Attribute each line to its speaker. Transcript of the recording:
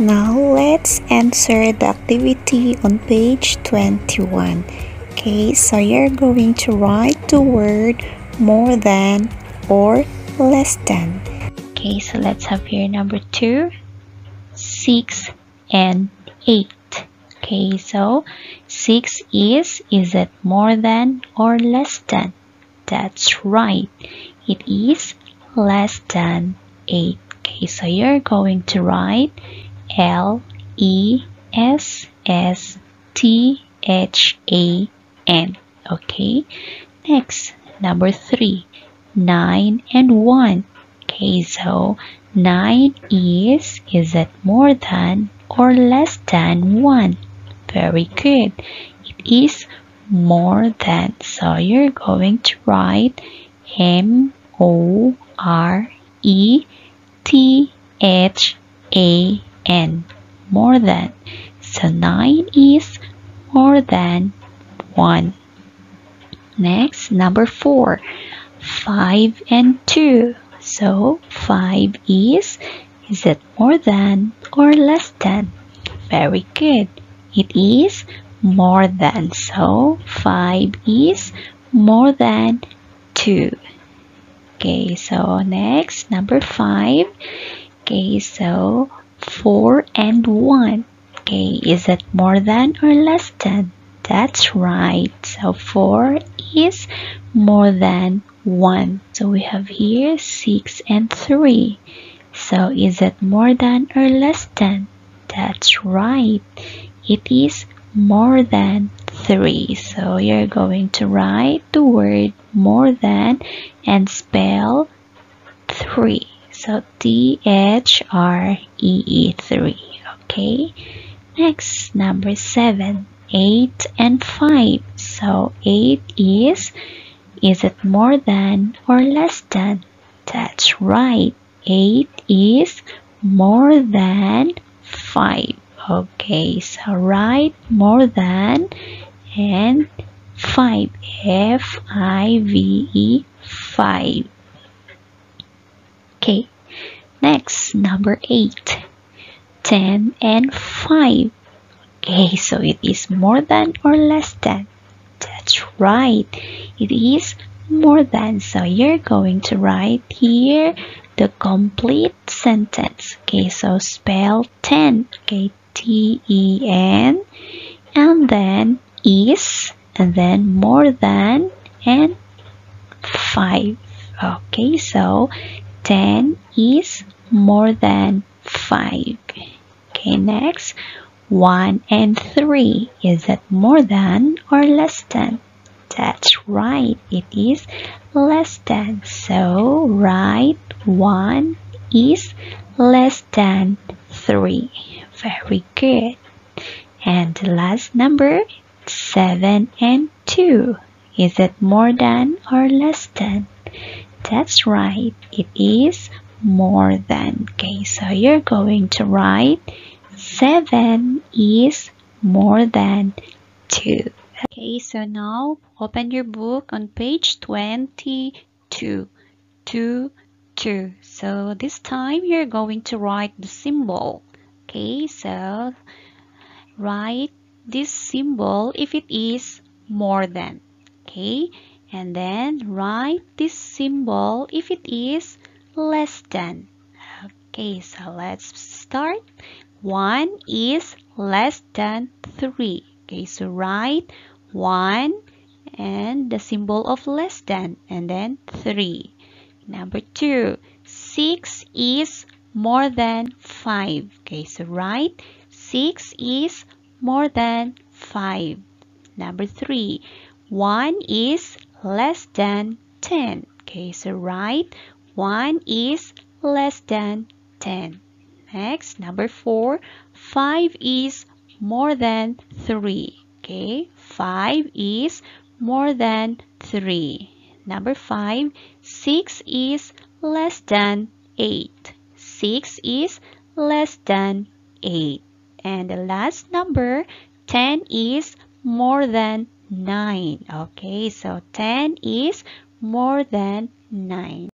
Speaker 1: Now let's answer the activity on page 21. Okay, so you're going to write the word more than or less than.
Speaker 2: Okay, so let's have here number 2, 6 and 8. Okay, so 6 is, is it more than or less than? That's right, it is less than 8. Okay, so you're going to write L E S S T H A N. Okay, next, number 3, 9 and 1. Okay, so 9 is, is it more than or less than 1? Very good. It is more than. So you're going to write M O R E T H A N. More than. So 9 is more than 1. Next, number 4. 5 and 2. So 5 is, is it more than or less than? Very good. It is more than. So 5 is more than 2. Okay, so next, number 5. Okay, so 4 and 1. Okay, is it more than or less than? That's right. So 4 is more than 1. So we have here 6 and 3. So is it more than or less than? That's right. It is more than 3. So you're going to write the word more than and spell 3. So T H R E E 3. Okay. Next, number 7. 8 and 5. So 8 is, is it more than or less than? That's right. 8 is more than 5. Okay, so write more than and 5. F I V E 5. Okay, next number 8. 10 and 5. Okay, so it is more than or less than? That's right, it is more than. So you're going to write here the complete sentence. Okay, so spell 10. Okay, T-E-N and then is and then more than and 5. Okay, so 10 is more than 5. Okay, next 1 and 3. Is it more than or less than? That's right, it is less than. So write 1 is less than 3. Very good. And the last number, 7 and 2. Is it more than or less than? That's right, it is more than. Okay, so you're going to write 7 is more than 2. Okay, so now open your book on page 22. 2, 2. So this time you're going to write the symbol okay so write this symbol if it is more than okay and then write this symbol if it is less than okay so let's start 1 is less than 3 okay so write 1 and the symbol of less than and then 3 number 2 6 is more than 5. Okay, so write 6 is more than 5. Number 3, 1 is less than 10. Okay, so write 1 is less than 10. Next, number 4, 5 is more than 3. Okay, 5 is more than 3. Number 5, 6 is less than 8. 6 is less than 8. And the last number, 10 is more than 9. Okay, so 10 is more than 9.